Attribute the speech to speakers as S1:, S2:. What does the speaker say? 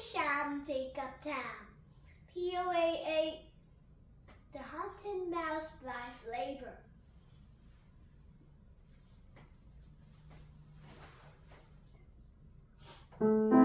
S1: Sham Jacob town. POA The Haunted Mouse by Flavor. Mm -hmm.